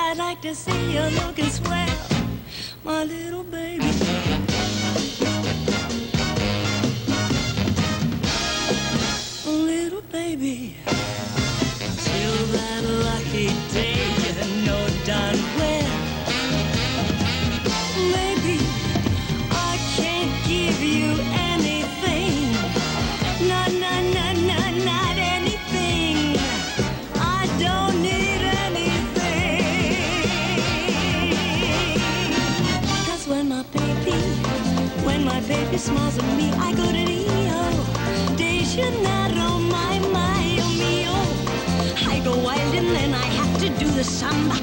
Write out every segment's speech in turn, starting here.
I'd like to see you looking swell, my little baby. Little baby, till that lucky day, you know darn well. Maybe I can't give you anything. Not, not, not, not, not anything. I don't need smiles at me, I go to Rio de Janeiro, oh my, my, oh, mio. I go wild and then I have to do the samba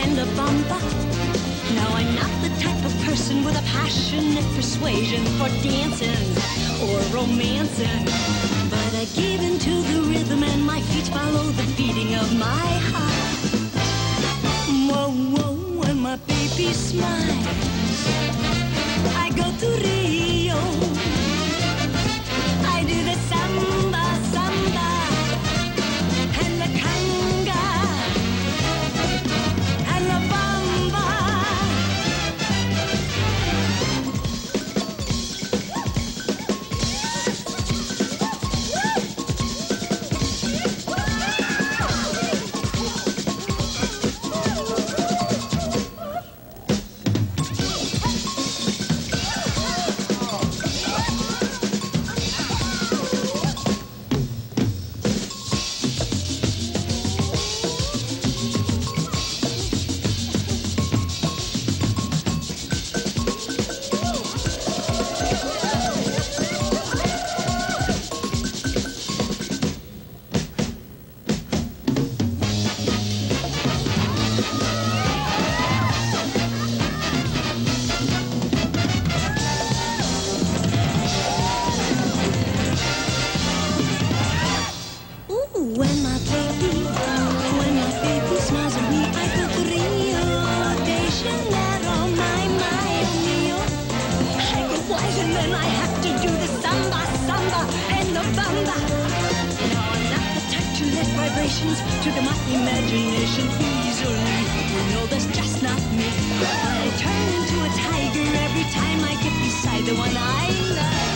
and the bamba. Now I'm not the type of person with a passionate persuasion for dancing or romancing. But I give into the rhythm and my feet follow the beating of my heart. Whoa, whoa, when my baby smiles, then I have to do the samba, samba, and the bamba. No, I'm not the type to let vibrations trigger my imagination easily. Oh, you know that's just not me. I turn into a tiger every time I get beside the one I love.